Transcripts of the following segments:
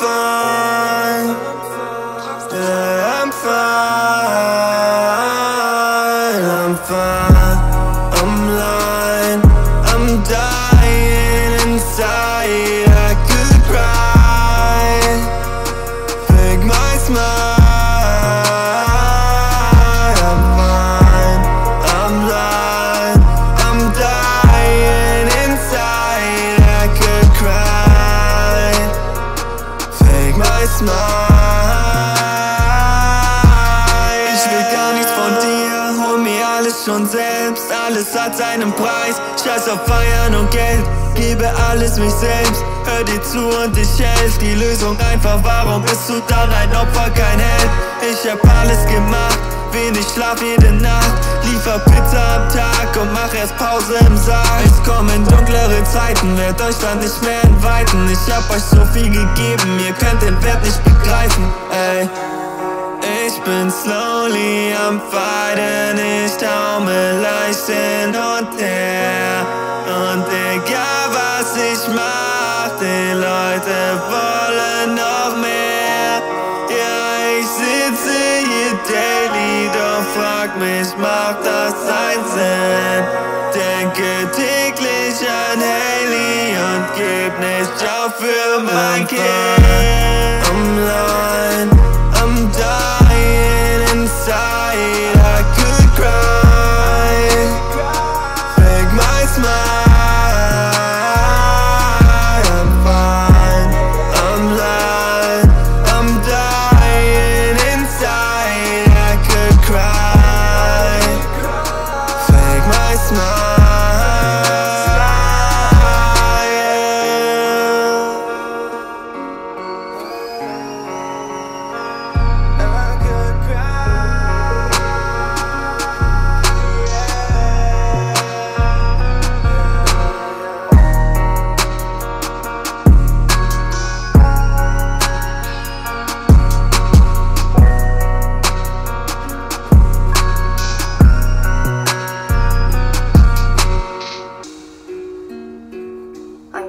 fine. Yeah, I'm fine. I'm fine. I'm lying. Schon selbst, alles hat seinen Preis. Scheiß auf Feiern und Geld, gebe alles mich selbst. Hör dir zu und ich helf. Die Lösung einfach, warum bist du dann ein Opfer, kein Held? Ich hab alles gemacht, wenig Schlaf jede Nacht. Liefer Pizza am Tag und mach erst Pause im Saal. Es kommen dunklere Zeiten, werd euch dann nicht mehr entweiten. Ich hab euch so viel gegeben, ihr könnt den Wert nicht begreifen, slowly am Fighten, ich taumel leicht hin und her. Und egal was ich mach, die Leute wollen noch mehr. Ja, ich sitze hier daily, doch frag mich, macht das einen Sinn? Denke täglich an Haley und geb nicht auf für mein Kind.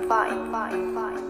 fine, fine, fine.